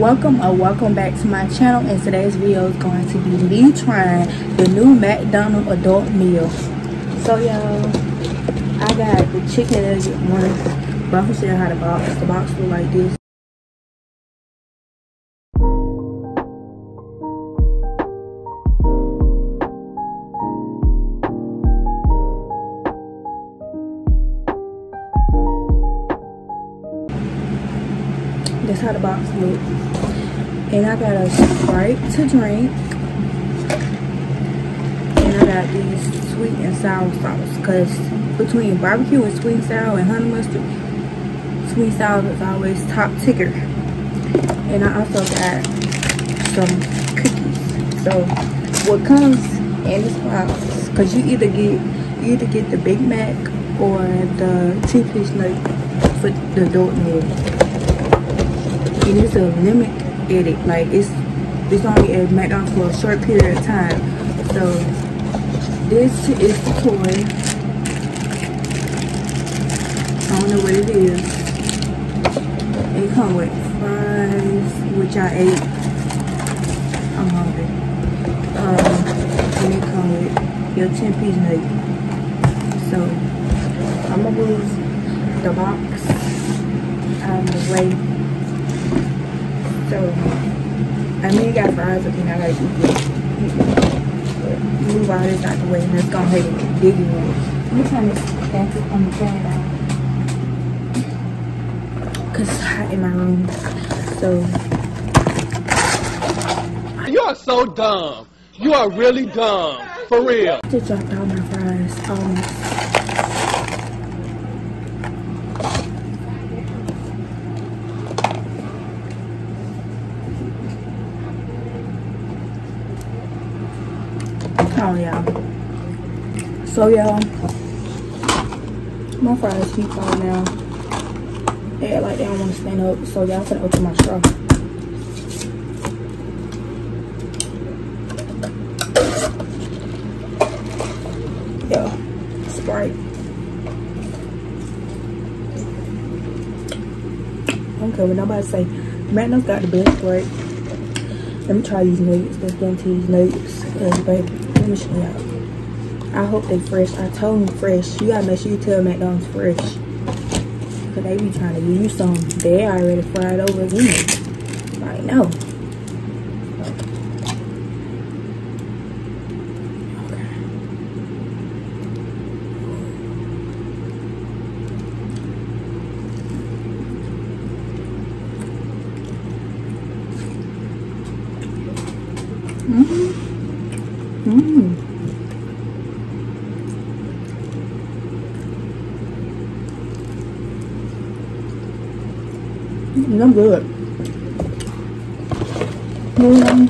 welcome or welcome back to my channel. And today's video is going to be me trying the new mcdonald adult meal. So y'all i got the chicken nugget one. But i'm gonna how the box the box look like this that's how the box look and i got a sprite to drink. And i got these sweet and sour sauce. Because between barbecue and sweet and sour and honey mustard sweet sour is always top ticker. And i also got some cookies. So what comes in this box because you either get you either get the big mac or the two-piece nugget for the adult meal and it's a limit edit like it's it's only at McDonald's for a short period of time. So this is the toy I don't know what it is. It come with fries which I ate. I'm hungry. Um and it come with your 10 piece nugget. So I'm gonna move the box. Out of the way so, I mean, you got fries up and I gotta eat it. Move all this out the way and let's go ahead and dig in. Let me turn this back on the fan down. Cause it's hot in my room. So. You are so dumb. You are really dumb. For real. I just dropped all my fries almost. Oh y'all. So y'all, my fries keep falling down. They act like they don't want to stand up. So y'all finna open my straw. Yeah, Sprite. Care what nobody say. McDonald's got the best Sprite. Let me try these nuggets. Let's get into these nuggets. Uh, baby. I hope they fresh. I told them fresh. You gotta make sure you tell McDonald's fresh. Cause they be trying to give you some. They already fried over again. Like, no. No good. Mm.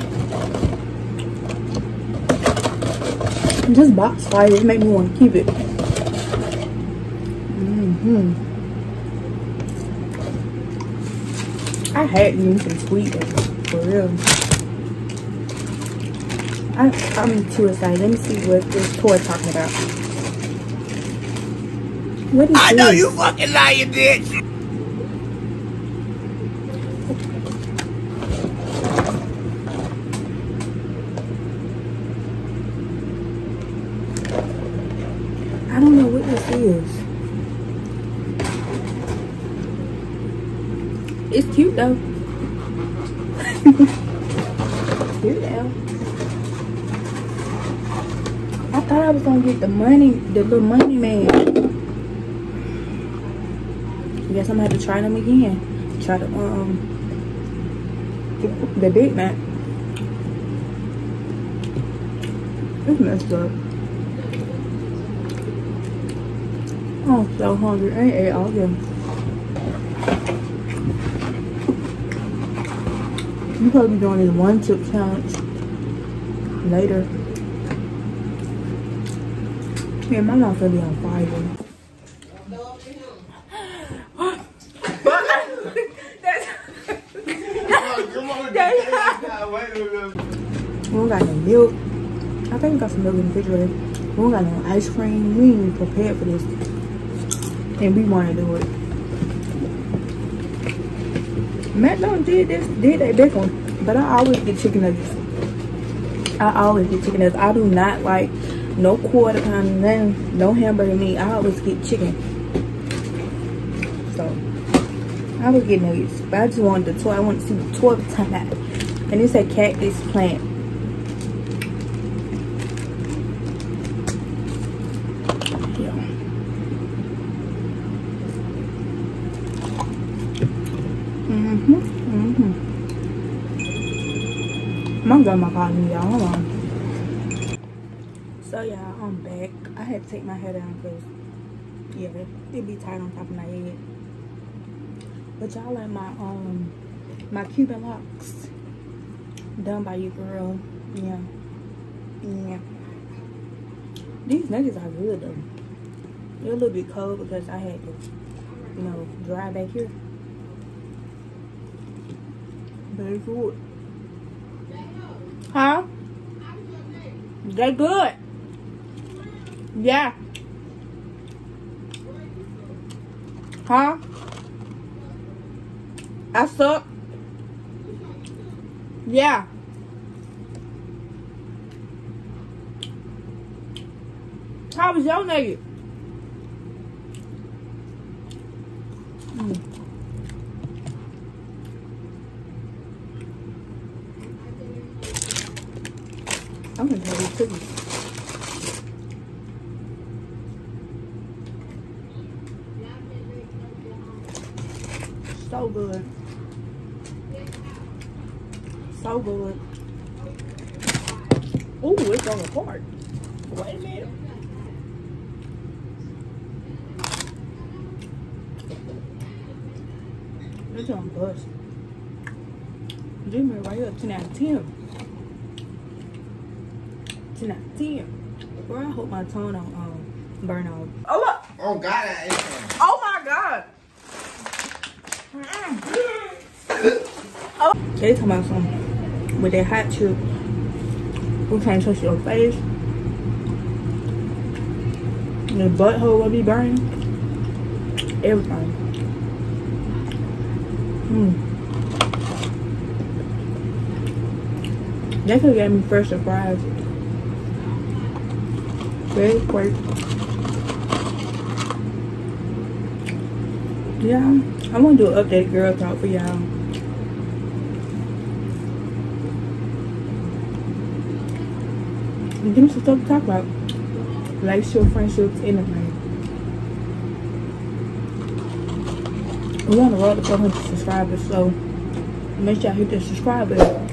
This box fire it made me want to keep it. Mm hmm I had you some sweet for real. I, I'm too excited. Let me see what this toy talking about. What is I this? know you fucking lying, bitch. I don't know what this is. It's cute though. cute though. I thought I was gonna get the money, the little money man. Guess I'm gonna have to try them again. Try to um the Big Mac. It's messed up. I'm so hungry. I ain't ate all of them. I'm probably doing this one chip challenge later. Yeah, my mouth gonna be on fire. We don't got no milk. I think we got some milk in the refrigerator. We don't got no ice cream. We ain't even prepared for this. And we want to do it. McDonald's did this, did that bacon, but I always get chicken nuggets. I always get chicken nuggets. I do not like no quarter pounder, no hamburger meat. I always get chicken. So I would get nuggets, but I just wanted the toy. I want to see the toy time. And it's a cactus plant. My grandma called me, y'all. Hold on. So, y'all, I'm back. I had to take my hair down because, yeah, it would be tight on top of my head. But y'all like my, um, my Cuban locks done by you, girl. Yeah. Yeah. These nuggets are good, though. They're a little bit cold because I had to, you know, dry back here. Very good. Huh? They good. Yeah. Huh? I suck. Yeah. How was your nugget? Mm. I'm gonna try these cookies. So good. So good. Ooh, it's on apart. Wait a minute. This on bust. Jimmy right here, 10 out of 10. 10 out of 10. Bro, I hope my tongue don't um, burn off. Oh, look. Oh God, I ate some. Oh my god. Oh. They talking about some with that hot chip. We can't touch your face. Your butthole will be burning. Everything. Hmm. They could get me fresh fries. Very quick. Yeah, I want to do an update girl talk for y'all. Give me some stuff to talk about. Relationship, friendships, anything. We're on the road to 400 subscribers, so make sure y'all hit the subscribe button.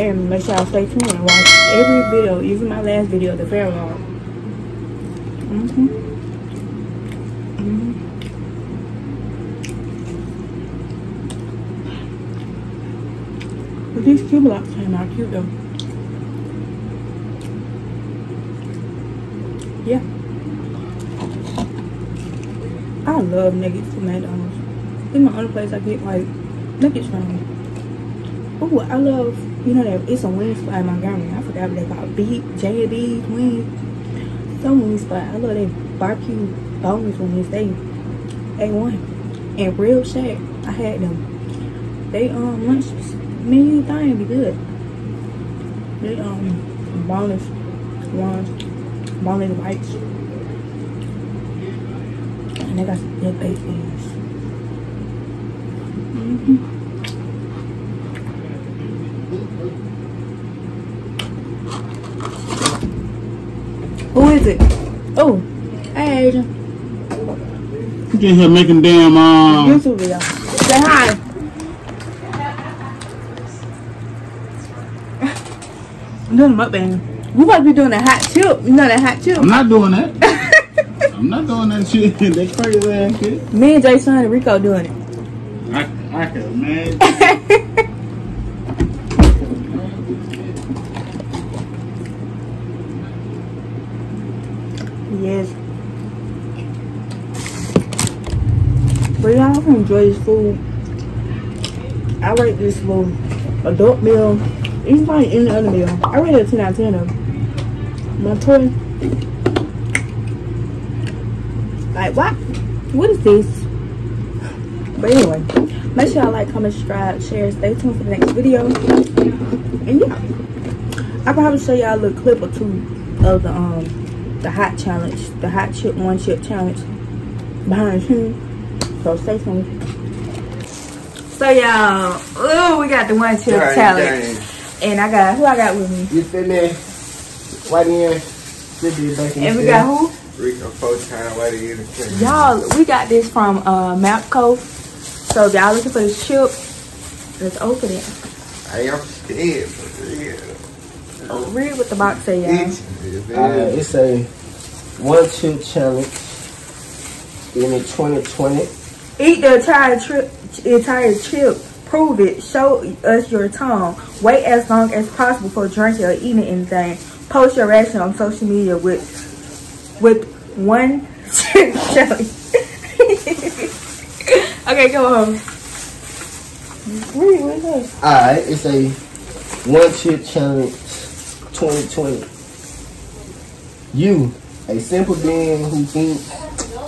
And make sure y'all stay tuned and watch every video, even my last video, the fair log. Mm-hmm. Mm-hmm. But these cube blocks came out cute though. Yeah. I love nuggets from McDonald's. It's my only place I get like nuggets from. Oh, I love, you know that it's a wing spot in Montgomery. I forgot what they call. B J B wings. Some wing spot. I love that barbecue boneless wings. They A1. And real shack. I had them. They um lunch menu thing be good. They um boneless ones, boneless bites, and they got some good baked. Who is it? Oh, hey Adrian. You just here making damn um. YouTube video. Say hi. I'm doing a mukbang. We might be doing a hot chip. You know that hot chip? I'm not doing that. I'm not doing that shit. that crazy ass shit. Me and Jason and Rico doing it. I, can yes. But y'all can enjoy this food. I rate this little adult meal. Even like any other meal. I rate it a 10 out of 10 of my toy. Like what? What is this? But anyway, Make sure y'all like, comment, subscribe, share, stay tuned for the next video. And yeah. I'll probably show y'all a little clip or two of the um the hot challenge, the hot chip one chip challenge behind you. So stay tuned. So y'all, oh we got the one chip Dang, challenge. And I got who I got with me? You feel me? White in. Should be back in And we got who? Rico four time white in. Y'all, we got this from uh Mapco. So if y'all looking for this chip, let's open it. I am scared for real. Oh, read what the box say, y'all. It's, Uh, it's a one chip challenge in the 2020. Eat the entire trip, entire chip. Prove it. Show us your tongue. Wait as long as possible for drinking or eating anything. Post your reaction on social media with with one chip challenge. Okay, go on. Read what it says. Alright, it's a one chip challenge 2020. You, a simple being who thinks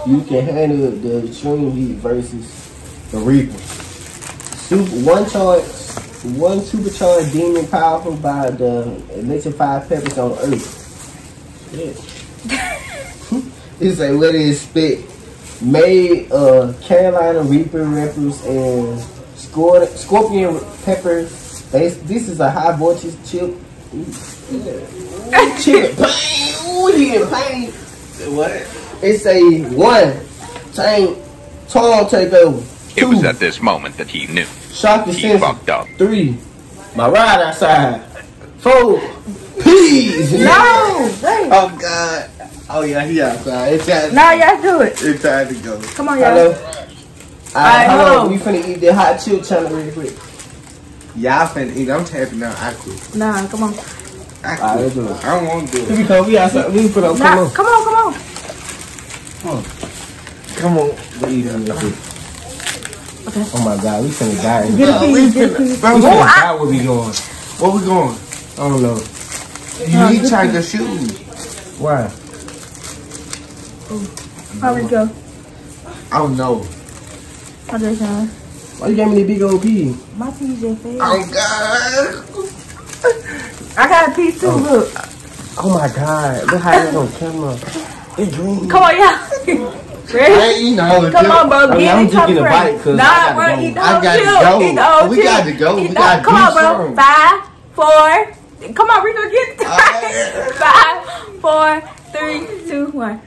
you can handle the extreme heat versus the Reaper. Super, one charge, one supercharged demon powerful by the electrified peppers on Earth. it's a what is spit made uh Carolina Reaper rippers and scor- scorpion peppers. They, this is a high voltage chip. chip pain. Ooh, he in pain. what? It's a one tank tall takeover. It Two was at this moment that he knew. shock the He sensor. fucked up. Three my ride outside. Four peas. No, wait. Oh God. Oh yeah, he outside. It's time. Now y'all do it. It's time to go. Come on, y'all. Hello. Alright, Alright, hold hold on. on. We finna eat the hot chip challenge real quick. Y'all finna eat. I'm tapping out. I quit. Nah, come on. I Alright, let's do it. I don't want to do Here we come. We outside. We put up. Come Nah, on. come on, come on. Come on. We eat it real quick. Oh my God, we finna die. Get a piece, get a piece. Bro, We where, finna die where we going. where we going? I don't know. You oh, need to change your shoes. Why? Oh, how we go? Oh no. How this sound? Why you got me the big old pea? My PJ failed. Oh God. I got a piece too, oh. look. Oh my God, look how it's on camera. It's green. Come on, y'all. I Ready? ain't eating all the Come on, bro. I mean, Get I'm it. just Come getting a first. bite 'cause I Nah, gotta bro. go. Eat the I gotta go. Eat the whole We gotta go. Eat We gotta Come on, bro. something. Five, four. Come on, Rico, get it. Alright. Five, four, three, two, one.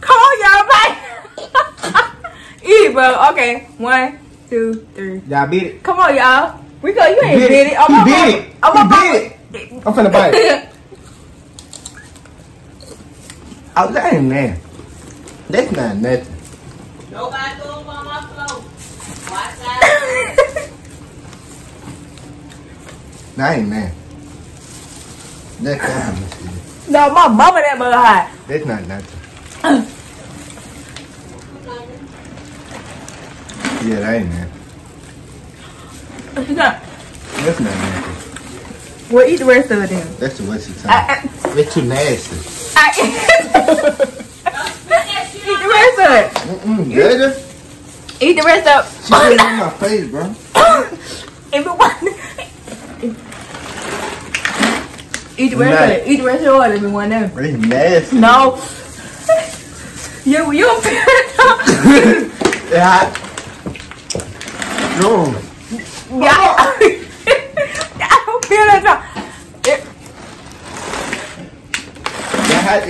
Come on, y'all, bye. Eat, bro. Okay, one, two, three. Y'all beat it. Come on, y'all. Rico, you ain't Beat did it. it. I'm He on beat it. I'm He on my- beat I'm finna bite it. Oh, that ain't nothing. That's not nothing. Nobody move on my floor. Watch out. That ain't nothing. That's nothing. no, my mama that mother hot. That's not nothing. Yeah, that ain't nothing. You got- That's not nothing. Well, eat the rest of it then. That's a waste of I, time. I, It's too nasty. I, eat the rest of it. Mm-mm, Gator. Eat the rest of She put it in my face, bro. If it wasn't. Eat the rest of it. Eat the rest of your order if wasn't. It's nasty. No. You, you don't feel it. It's hot. No. Yeah. I don't feel it. It,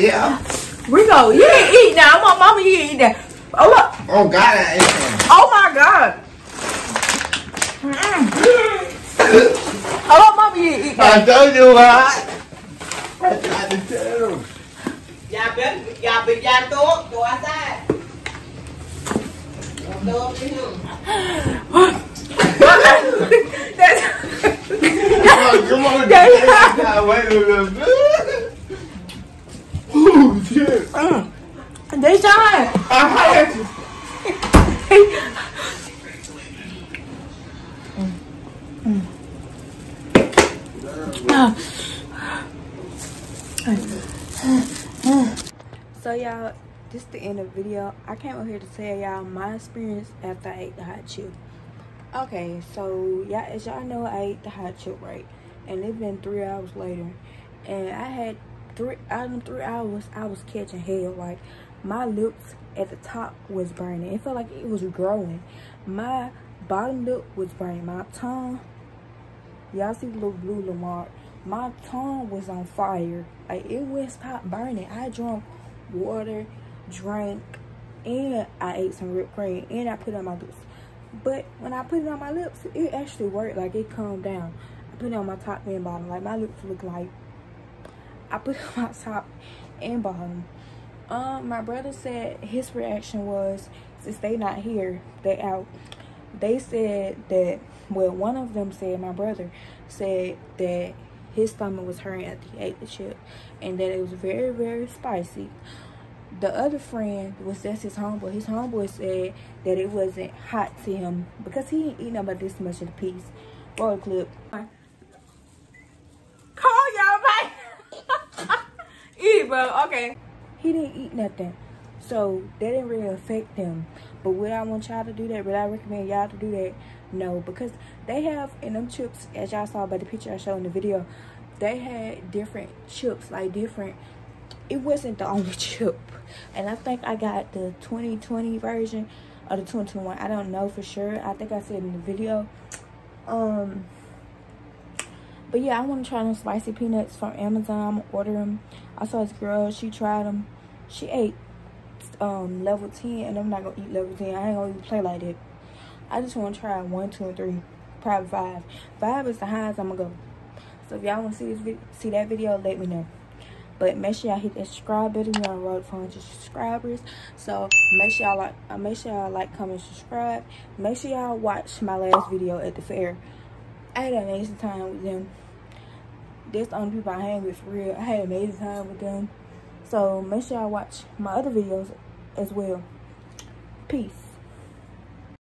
yeah. Rico, you ain't eat now. My mama, you ain't eat that. Oh, look. Oh, God, I ate. Oh, my God. Mm. Oh, mama, you ain't eat that. I told you what. I tried to tell him. Y'all better, y'all be, y'all throw up, go outside. Don't throw up in him. That's, Come on, come on. That's- Now, wait a little bit. Ooh, shit. they shine. I had to. So y'all, this is the end of the video. I came over here to tell y'all my experience after I ate the hot chip. Okay, so yeah, as y'all know, I ate the hot chip right, and it's been three hours later, and I had three out of three hours, I was catching hell. Like my lips at the top was burning. It felt like it was growing. My bottom lip was burning. My tongue, y'all see the little blue mark. My tongue was on fire. Like it was stop burning. I drank water, drank, and I ate some whipped cream, and I put it on my lips. But when I put it on my lips, it actually worked. Like it calmed down. I put it on my top and bottom. Like my lips look like I put it on my top and bottom. Um, my brother said his reaction was since they not here, they out. They said that well, one of them said my brother said that his stomach was hurting after he ate the chip, and that it was very very spicy the other friend was just his homeboy. His homeboy said that it wasn't hot to him because he didn't eat about this much of the piece. Roll clip. Call y'all eat, bro. Okay. He didn't eat nothing. So that didn't really affect them. But would I want y'all to do that? Would I recommend y'all to do that? No, because they have in them chips, as y'all saw by the picture I showed in the video, they had different chips, like different it wasn't the only chip. And i think i got the 2020 version or the 2021 i don't know for sure. I think i said in the video. Um but yeah i want to try them spicy peanuts from amazon. Order them i saw this girl she tried them she ate um level 10 and i'm not gonna eat level 10 i ain't gonna even play like that i just want to try one two and three probably five five is the highest i'm gonna go so if y'all want to see this see that video let me know but make sure y'all hit that subscribe button. We're on road for 100 subscribers. So make sure y'all like, uh, make sure y'all like, comment, subscribe. Make sure y'all watch my last video at the fair. I had an amazing time with them. That's the only people I hang with for real. I had an amazing time with them. So make sure y'all watch my other videos as well. Peace.